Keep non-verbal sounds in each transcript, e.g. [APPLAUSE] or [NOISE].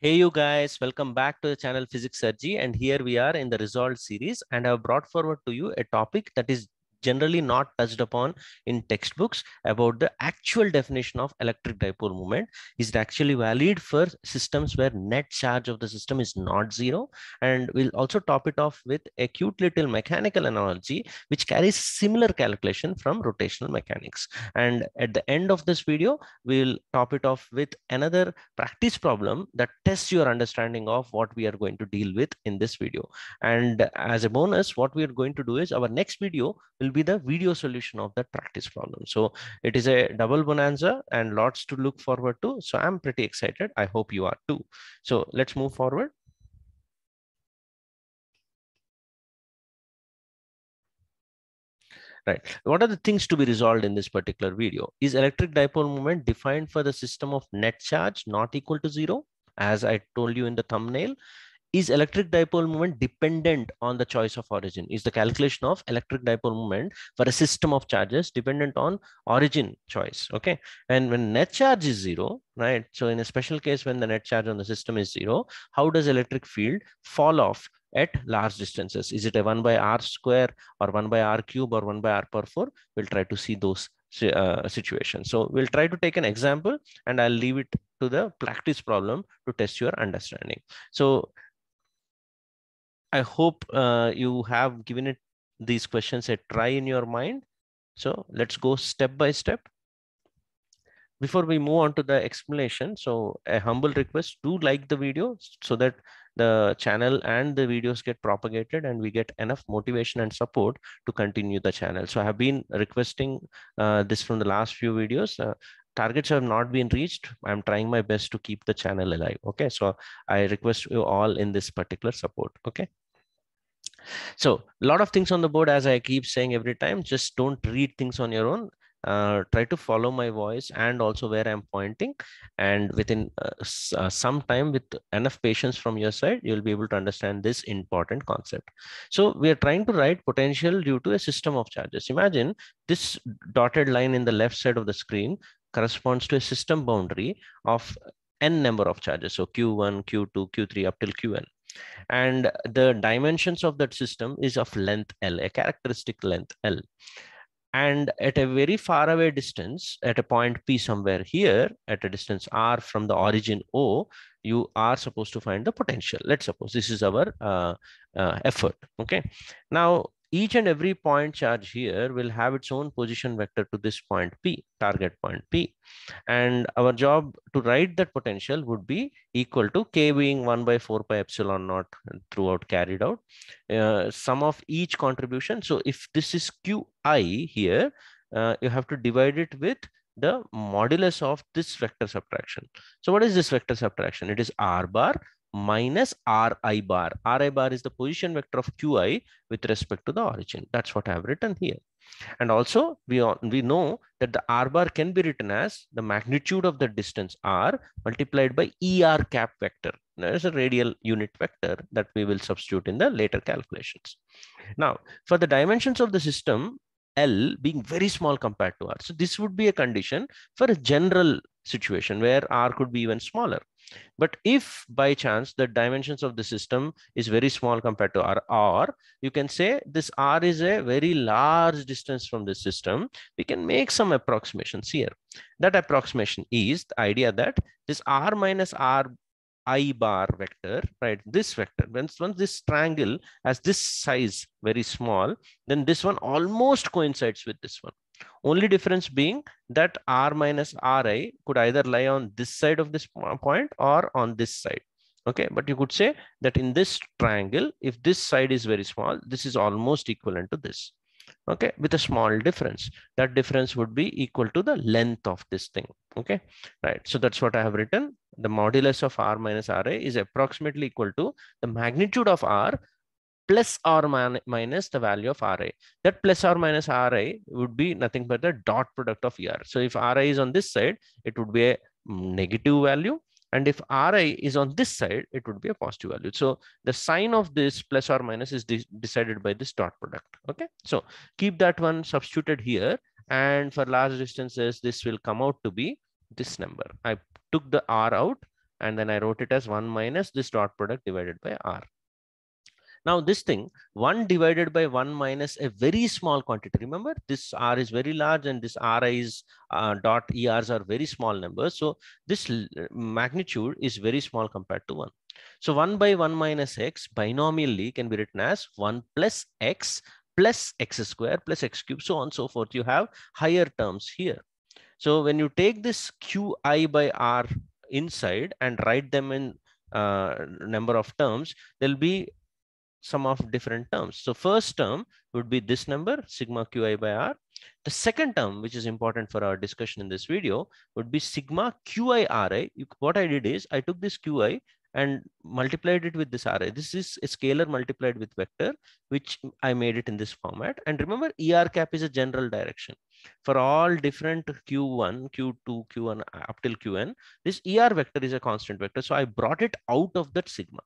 Hey you guys, welcome back to the channel Physics Sir JEE and here we are in the resolved series. And I have brought forward to you a topic that is generally not touched upon in textbooks about the actual definition of electric dipole moment. Is it actually valid for systems where net charge of the system is not zero? And we'll also top it off with a cute little mechanical analogy, which carries similar calculation from rotational mechanics. And at the end of this video, we'll top it off with another practice problem that tests your understanding of what we are going to deal with in this video. And as a bonus, what we are going to do is our next video will will be the video solution of that practice problem. So it is a double bonanza and lots to look forward to. So I'm pretty excited. I hope you are too. So let's move forward. Right. What are the things to be resolved in this particular video? Is electric dipole moment defined for the system of net charge not equal to zero? As I told you in the thumbnail, is electric dipole moment dependent on the choice of origin? Is the calculation of electric dipole moment for a system of charges dependent on origin choice? Okay. And when net charge is zero, right? So in a special case, when the net charge on the system is zero, how does electric field fall off at large distances? Is it a one by r square or one by r cube or one by r power four? We'll try to see those uh, situations. So we'll try to take an example and I'll leave it to the practice problem to test your understanding. So I hope uh, you have given it these questions a try in your mind. So let's go step by step. Before we move on to the explanation, so a humble request, do like the video so that the channel and the videos get propagated and we get enough motivation and support to continue the channel. So I have been requesting uh, this from the last few videos. Uh, targets have not been reached. I'm trying my best to keep the channel alive. Okay, so I request you all in this particular support. Okay. So a lot of things on the board, as I keep saying every time, just don't read things on your own. Uh, try to follow my voice and also where I'm pointing. And within uh, uh, some time with enough patience from your side, you'll be able to understand this important concept. So we are trying to write potential due to a system of charges. Imagine this dotted line in the left side of the screen corresponds to a system boundary of n number of charges. So Q1, Q2, Q3 up till Qn and the dimensions of that system is of length L, a characteristic length L. And at a very far away distance, at a point P somewhere here, at a distance R from the origin O, you are supposed to find the potential. Let's suppose this is our uh, uh, effort. Okay. Now, each and every point charge here will have its own position vector to this point P, target point P. And our job to write that potential would be equal to K being 1 by 4 pi epsilon naught throughout carried out. Uh, sum of each contribution. So if this is Qi here, uh, you have to divide it with the modulus of this vector subtraction. So what is this vector subtraction? It is R bar minus Ri bar. Ri bar is the position vector of Qi with respect to the origin. That's what I have written here. And also we, we know that the R bar can be written as the magnitude of the distance R multiplied by ER cap vector. There is a radial unit vector that we will substitute in the later calculations. Now, for the dimensions of the system, L being very small compared to R. So this would be a condition for a general situation where R could be even smaller. But if by chance the dimensions of the system is very small compared to R, R, you can say this R is a very large distance from the system. We can make some approximations here. That approximation is the idea that this R minus R i bar vector, right? This vector, once, once this triangle has this size very small, then this one almost coincides with this one. Only difference being that r minus ri could either lie on this side of this point or on this side. Okay, but you could say that in this triangle, if this side is very small, this is almost equivalent to this. Okay, with a small difference. That difference would be equal to the length of this thing. Okay, right. So that's what I have written. The modulus of r minus ra is approximately equal to the magnitude of r plus or minus the value of Ri. That plus or minus Ri would be nothing but the dot product of ER. So if Ri is on this side, it would be a negative value. And if Ri is on this side, it would be a positive value. So the sign of this plus or minus is de decided by this dot product. Okay. So keep that one substituted here. And for large distances, this will come out to be this number. I took the R out and then I wrote it as 1 minus this dot product divided by r. Now this thing, 1 divided by 1 minus a very small quantity. Remember, this R is very large and this Ri is uh, dot ERs are very small numbers. So this magnitude is very small compared to 1. So 1 by 1 minus x binomially can be written as 1 plus x plus x square plus x cube, so on and so forth. You have higher terms here. So when you take this qi by r inside and write them in uh, number of terms, there'll be some of different terms. So first term would be this number, sigma qi by r. The second term, which is important for our discussion in this video, would be sigma qi ri. What I did is I took this qi and multiplied it with this array. This is a scalar multiplied with vector, which I made it in this format. And remember, ER cap is a general direction. For all different Q1, Q2, Q1 up till Qn, this ER vector is a constant vector. So I brought it out of that sigma.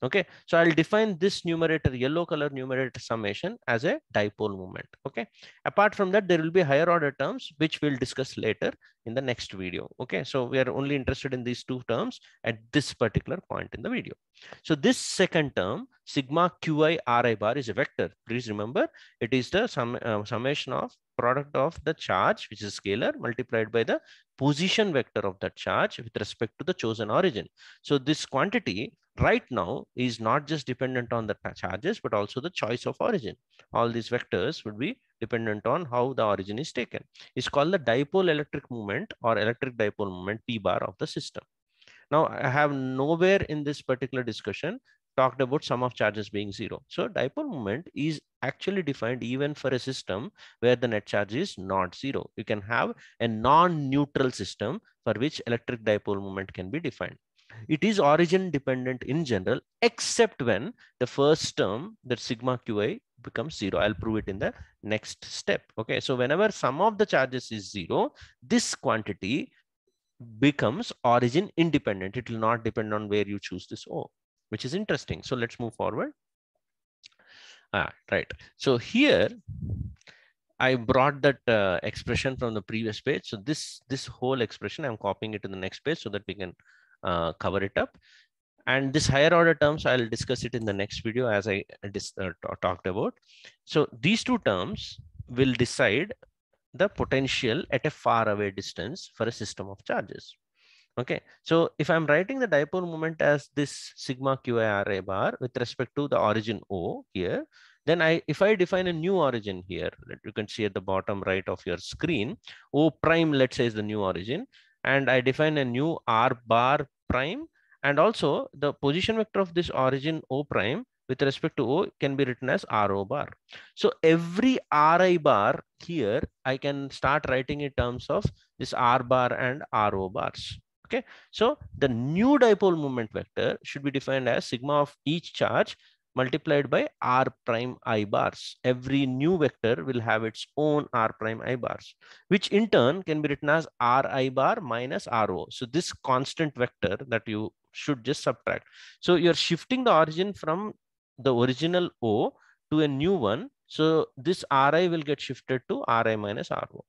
Okay, so I'll define this numerator, yellow color numerator summation as a dipole moment. Okay, apart from that, there will be higher order terms, which we'll discuss later in the next video. Okay, so we are only interested in these two terms at this particular point in the video. So this second term, sigma qi ri bar is a vector. Please remember, it is the sum, uh, summation of product of the charge, which is scalar, multiplied by the position vector of that charge with respect to the chosen origin. So this quantity right now is not just dependent on the charges, but also the choice of origin. All these vectors would be dependent on how the origin is taken. It's called the dipole electric moment or electric dipole moment P bar of the system. Now, I have nowhere in this particular discussion talked about sum of charges being zero. So dipole moment is actually defined even for a system where the net charge is not zero. You can have a non-neutral system for which electric dipole moment can be defined it is origin dependent in general, except when the first term, that sigma qi becomes zero. I'll prove it in the next step. Okay, so whenever sum of the charges is zero, this quantity becomes origin independent. It will not depend on where you choose this O, which is interesting. So let's move forward. Ah, right. So here I brought that uh, expression from the previous page. So this this whole expression, I'm copying it to the next page so that we can uh, cover it up. And this higher order terms, I'll discuss it in the next video as I uh, talked about. So these two terms will decide the potential at a far away distance for a system of charges. Okay, so if I'm writing the dipole moment as this sigma qi ra bar with respect to the origin O here, then I, if I define a new origin here, that you can see at the bottom right of your screen, O prime, let's say is the new origin and I define a new R bar prime. And also the position vector of this origin O prime with respect to O can be written as RO bar. So every RI bar here, I can start writing in terms of this R bar and RO bars. Okay, so the new dipole moment vector should be defined as sigma of each charge multiplied by r prime i bars. Every new vector will have its own r prime i bars, which in turn can be written as r i bar minus ro. So this constant vector that you should just subtract. So you're shifting the origin from the original O to a new one. So this Ri will get shifted to Ri minus Ro.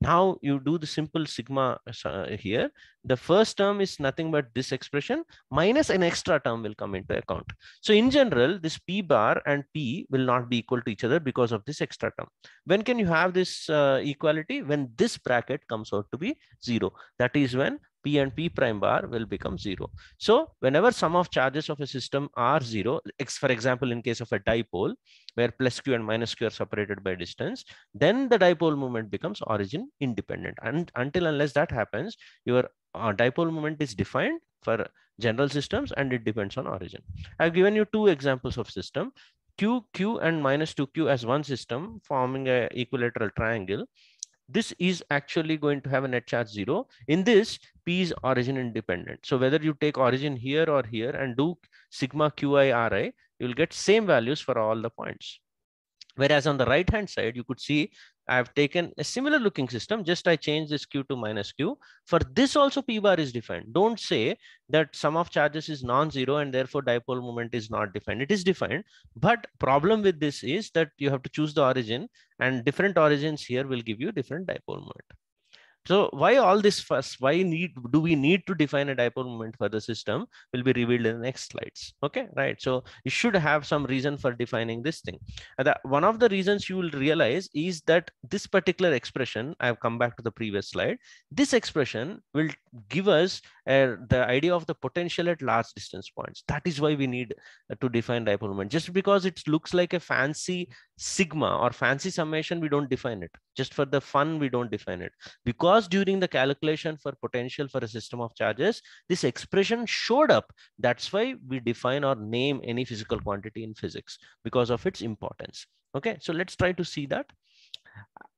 Now you do the simple sigma uh, here. The first term is nothing but this expression minus an extra term will come into account. So in general, this P bar and P will not be equal to each other because of this extra term. When can you have this uh, equality? When this bracket comes out to be zero. That is when P and P prime bar will become zero. So whenever sum of charges of a system are zero, for example, in case of a dipole, where plus q and minus q are separated by distance, then the dipole moment becomes origin independent. And until unless that happens, your uh, dipole moment is defined for general systems and it depends on origin. I've given you two examples of system. Q, Q and minus 2Q as one system forming a equilateral triangle this is actually going to have a net charge zero. In this, P is origin independent. So whether you take origin here or here and do sigma qi ri, you'll get same values for all the points. Whereas on the right hand side, you could see I've taken a similar looking system, just I changed this Q to minus Q. For this also P bar is defined. Don't say that sum of charges is non-zero and therefore dipole moment is not defined. It is defined, but problem with this is that you have to choose the origin and different origins here will give you different dipole moment. So why all this fuss? Why need do we need to define a dipole moment for the system will be revealed in the next slides. Okay, right. So you should have some reason for defining this thing. And the, one of the reasons you will realize is that this particular expression, I've come back to the previous slide, this expression will give us uh, the idea of the potential at large distance points. That is why we need uh, to define dipole moment. Just because it looks like a fancy sigma or fancy summation, we don't define it. Just for the fun, we don't define it. Because during the calculation for potential for a system of charges, this expression showed up. That's why we define or name any physical quantity in physics because of its importance. Okay, so let's try to see that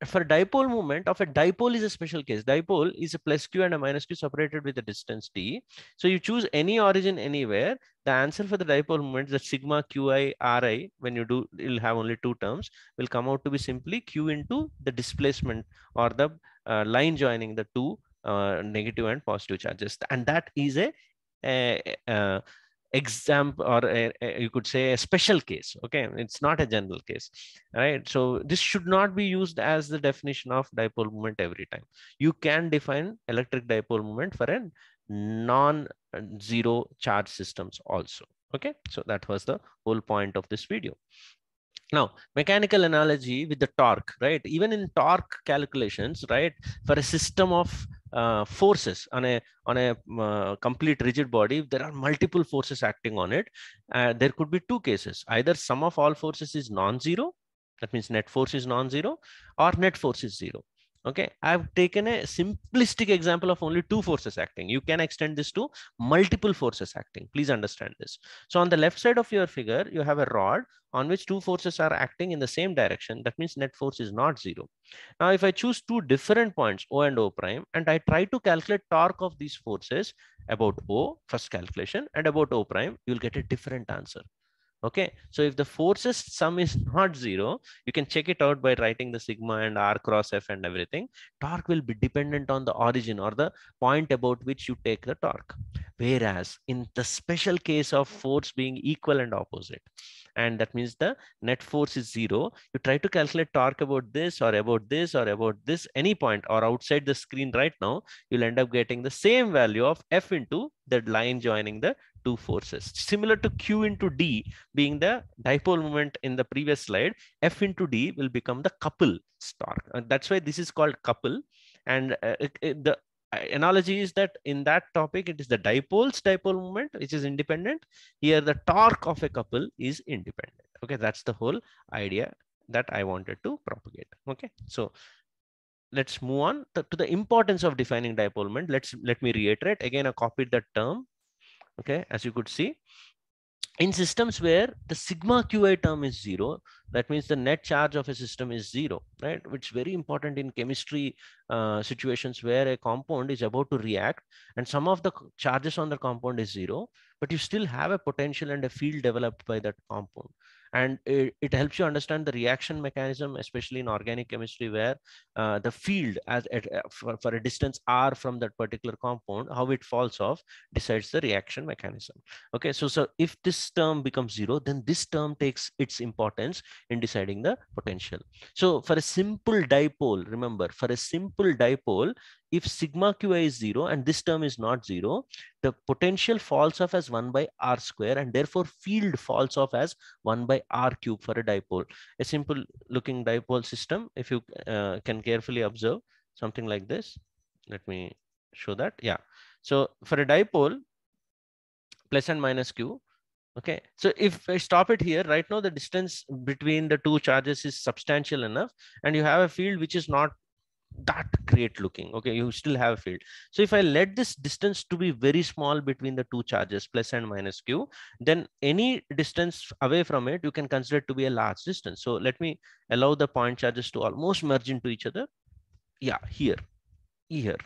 for dipole moment of a dipole is a special case. Dipole is a plus q and a minus q separated with a distance d. So you choose any origin anywhere. The answer for the dipole moment, the sigma qi ri, when you do, you'll have only two terms, will come out to be simply q into the displacement or the uh, line joining the two uh, negative and positive charges. And that is a, a, a example or a, a, you could say a special case okay? It's not a general case right? So this should not be used as the definition of dipole moment every time. You can define electric dipole moment for a non uh, zero charge systems also okay? So that was the whole point of this video now, mechanical analogy with the torque, right? Even in torque calculations, right? For a system of uh, forces on a on a uh, complete rigid body, there are multiple forces acting on it, uh, there could be two cases. Either sum of all forces is non-zero, that means net force is non-zero, or net force is zero. Okay, I've taken a simplistic example of only two forces acting. You can extend this to multiple forces acting. Please understand this. So on the left side of your figure, you have a rod on which two forces are acting in the same direction. That means net force is not zero. Now, if I choose two different points, O and O prime, and I try to calculate torque of these forces about O, first calculation, and about O prime, you'll get a different answer. Okay, so if the forces sum is not zero, you can check it out by writing the sigma and r cross f and everything. Torque will be dependent on the origin or the point about which you take the torque. Whereas in the special case of force being equal and opposite, and that means the net force is zero, you try to calculate torque about this or about this or about this any point or outside the screen right now, you'll end up getting the same value of f into the line joining the two forces. Similar to Q into D being the dipole moment in the previous slide, F into D will become the couple torque. And that's why this is called couple. And uh, the analogy is that in that topic, it is the dipole's dipole moment, which is independent. Here, the torque of a couple is independent. Okay, that's the whole idea that I wanted to propagate. Okay, so let's move on to, the importance of defining dipole moment. Let's let me reiterate again. I copied that term okay as you could see in systems where the sigma qi term is zero that means the net charge of a system is zero right? Which is very important in chemistry uh, situations where a compound is about to react and some of the charges on the compound is zero but you still have a potential and a field developed by that compound. And it, it, helps you understand the reaction mechanism especially in organic chemistry where uh, the field as at, uh, for, for, a distance r from that particular compound how it falls off decides the reaction mechanism. Okay so so if this term becomes zero then this term takes its importance in deciding the potential. So for a simple dipole remember for a simple dipole if sigma qi is zero and this term is not zero, the potential falls off as one by r square and therefore field falls off as one by r cube for a dipole. A simple looking dipole system, if you uh, can carefully observe something like this, let me show that. Yeah. So for a dipole, plus and minus q, Okay, so if I stop it here, right now the distance between the two charges is substantial enough and you have a field which is not that great looking okay? You still have a field. So if i let this distance to be very small between the two charges plus and minus q then any distance away from it you can consider to be a large distance. So let me allow the point charges to almost merge into each other. Yeah here. Here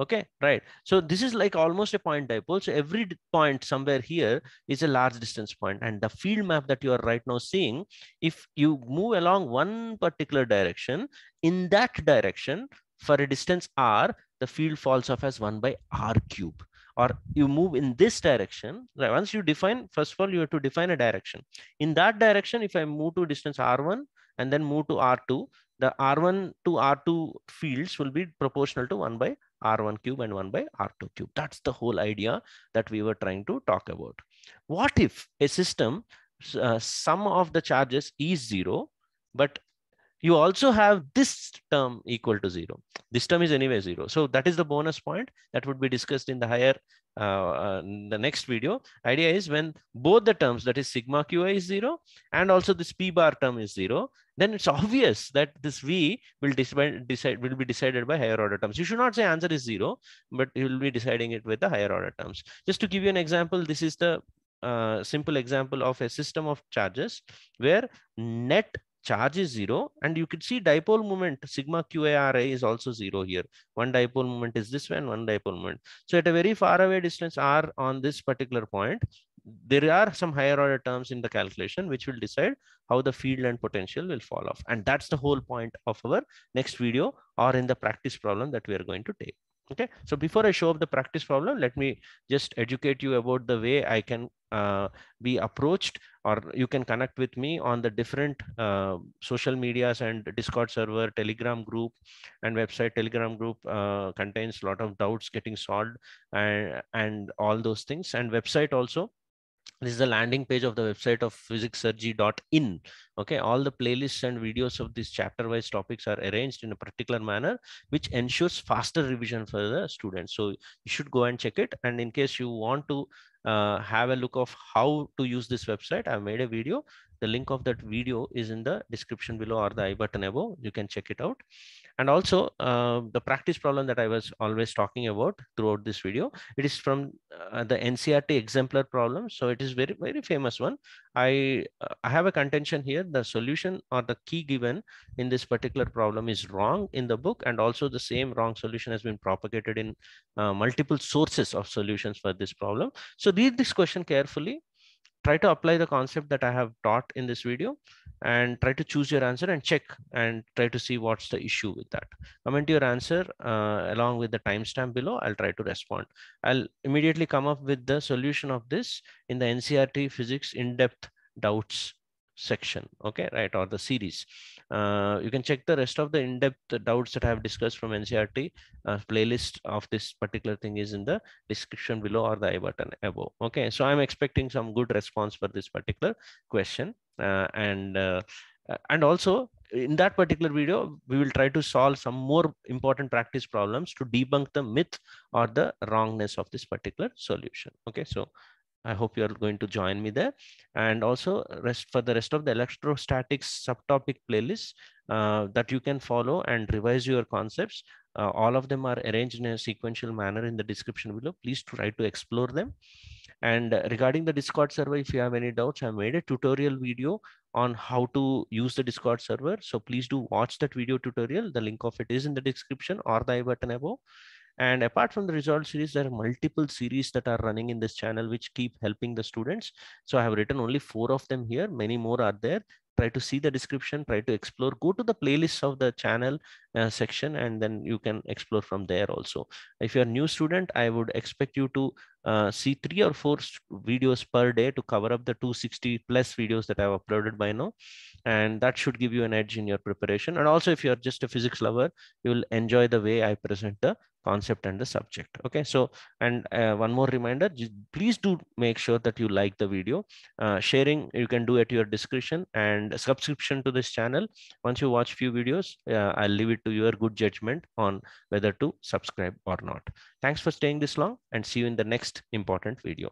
okay right. So this is like almost a point dipole. So every point somewhere here is a large distance point. And the field map that you are right now seeing if you move along one particular direction in that direction for a distance r the field falls off as 1 by r cube. Or you move in this direction right, once you define first of all you have to define a direction. In that direction if i move to distance r1 and then move to r2 the R1 to R2 fields will be proportional to 1 by R1 cube and 1 by R2 cube. That's the whole idea that we were trying to talk about. What if a system, uh, sum of the charges is zero, but you also have this term equal to zero. This term is anyway zero. So that is the bonus point that would be discussed in the higher uh, uh, the next video. Idea is when both the terms that is sigma qi is zero and also this p bar term is zero, then it's [LAUGHS] obvious that this v will decide, decide will be decided by higher order terms. You should not say answer is zero, but you will be deciding it with the higher order terms. Just to give you an example, this is the uh, simple example of a system of charges where net charge is zero and you could see dipole moment sigma qara is also zero here one dipole moment is this one one dipole moment so at a very far away distance r on this particular point there are some higher order terms in the calculation which will decide how the field and potential will fall off. And that's the whole point of our next video or in the practice problem that we are going to take. Okay? So before i show up the practice problem let me just educate you about the way i can uh, be approached or you can connect with me on the different uh, social medias and discord server telegram group and website telegram group uh, contains a lot of doubts getting solved and and all those things. And website also this is the landing page of the website of physicssirjee.in okay all the playlists and videos of these chapter wise topics are arranged in a particular manner which ensures faster revision for the students. So you should go and check it. And in case you want to uh, have a look of how to use this website i've made a video the link of that video is in the description below or the i button above you can check it out and also uh, the practice problem that I was always talking about throughout this video, it is from uh, the NCERT exemplar problem. So it is very, very famous one. I, uh, I have a contention here. The solution or the key given in this particular problem is wrong in the book. And also the same wrong solution has been propagated in uh, multiple sources of solutions for this problem. So read this question carefully try to apply the concept that I have taught in this video and try to choose your answer and check and try to see what's the issue with that. Comment your answer uh, along with the timestamp below. I'll try to respond. I'll immediately come up with the solution of this in the NCERT physics in-depth doubts section okay right or the series uh, you can check the rest of the in-depth doubts that i have discussed from ncert uh, playlist of this particular thing is in the description below or the i button above. Okay so i'm expecting some good response for this particular question. Uh, and uh, and also in that particular video we will try to solve some more important practice problems to debunk the myth or the wrongness of this particular solution. Okay so I hope you are going to join me there. And also rest for the rest of the electrostatics subtopic playlist uh, that you can follow and revise your concepts. Uh, all of them are arranged in a sequential manner in the description below. Please try to explore them. And regarding the Discord server, if you have any doubts, I made a tutorial video on how to use the Discord server. So please do watch that video tutorial. The link of it is in the description or the I button above. And apart from the result series, there are multiple series that are running in this channel, which keep helping the students. So I have written only four of them here. Many more are there. Try to see the description, try to explore, go to the playlist of the channel uh, section, and then you can explore from there also. If you're a new student, I would expect you to uh, see three or four videos per day to cover up the 260 plus videos that I've uploaded by now. And that should give you an edge in your preparation. And also, if you're just a physics lover, you will enjoy the way I present the concept and the subject okay? So and uh, one more reminder please do make sure that you like the video. Uh, sharing you can do at your discretion and subscription to this channel. Once you watch few videos uh, i'll leave it to your good judgment on whether to subscribe or not. Thanks for staying this long and see you in the next important video